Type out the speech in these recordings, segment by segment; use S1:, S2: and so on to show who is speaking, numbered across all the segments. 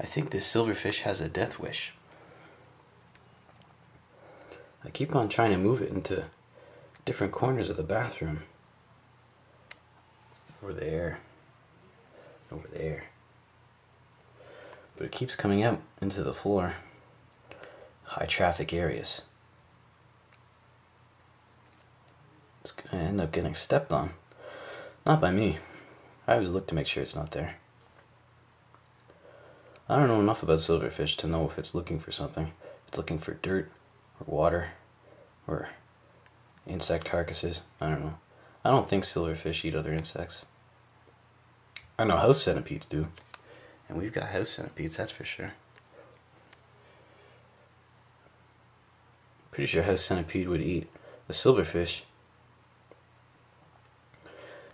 S1: I think this silverfish has a death wish. I keep on trying to move it into different corners of the bathroom. Over there. Over there. But it keeps coming out into the floor. High traffic areas. It's gonna end up getting stepped on. Not by me. I always look to make sure it's not there. I don't know enough about silverfish to know if it's looking for something. It's looking for dirt or water or insect carcasses. I don't know. I don't think silverfish eat other insects. I know house centipedes do. And we've got house centipedes, that's for sure. Pretty sure house centipede would eat a silverfish.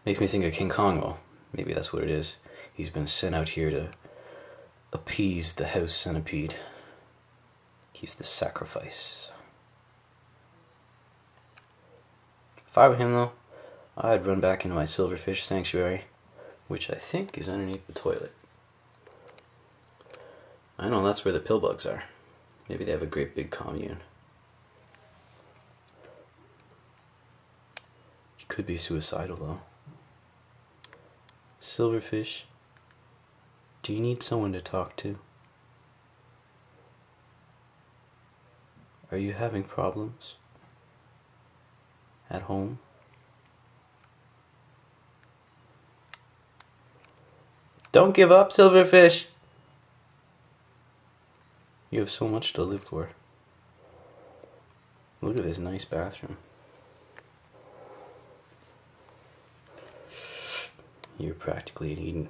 S1: Makes me think of King Kong. Well, maybe that's what it is. He's been sent out here to appease the house centipede. He's the sacrifice. If I were him, though, I'd run back into my silverfish sanctuary, which I think is underneath the toilet. I know that's where the pillbugs are. Maybe they have a great big commune. He could be suicidal, though. Silverfish, do you need someone to talk to? Are you having problems? At home? Don't give up, Silverfish! You have so much to live for. Look at this nice bathroom. You're practically an Eden.